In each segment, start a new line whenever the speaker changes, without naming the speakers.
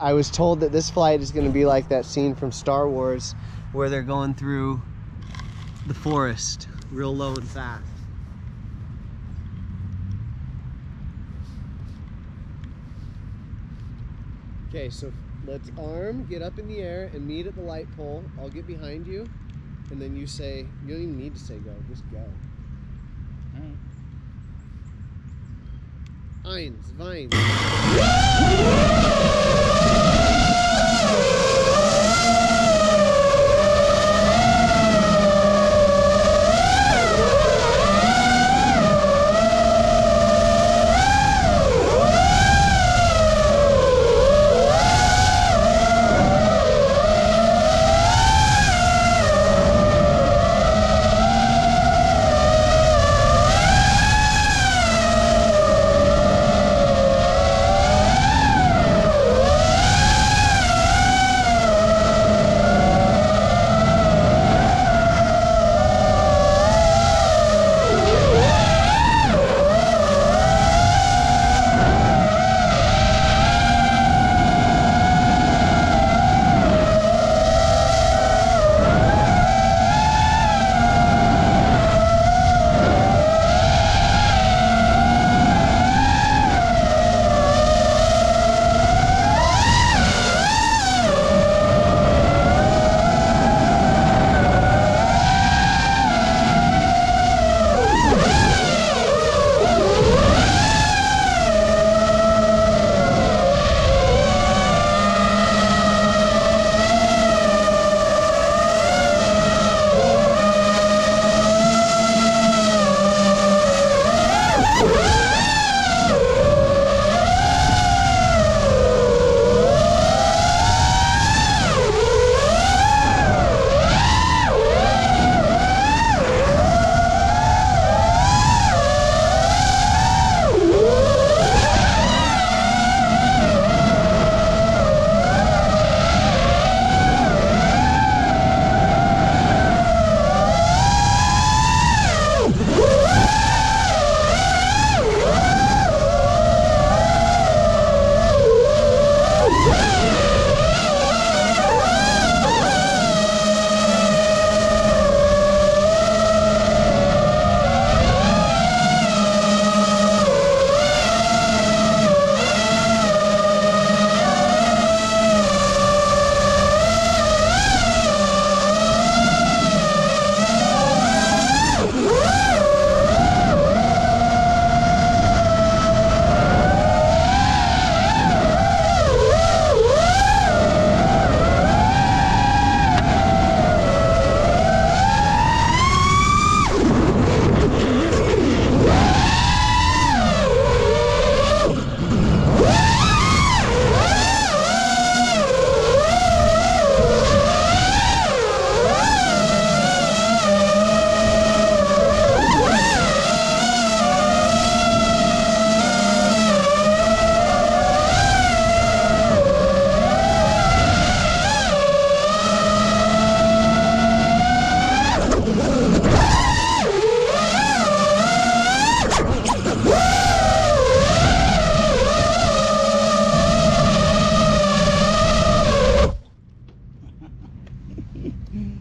I was told that this flight is going to be like that scene from Star Wars where they're going through the forest real low and fast. Okay, so let's arm, get up in the air, and meet at the light pole. I'll get behind you, and then you say, you don't even need to say go, just go. Eins, Wein.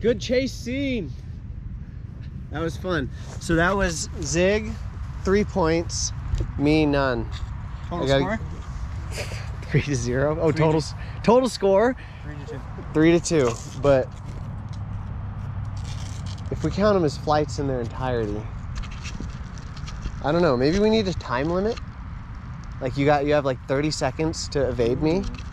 Good chase scene. That was fun. So that was Zig, three points, me none.
Total
gotta-
score?
Three to zero. Oh,
Three to-
total s- total score
Three to two.
three to two. But if we count them as flights in their entirety, I don't know. Maybe we need a time limit. Like you got, you have like 30 seconds to evade me. Mm-hmm.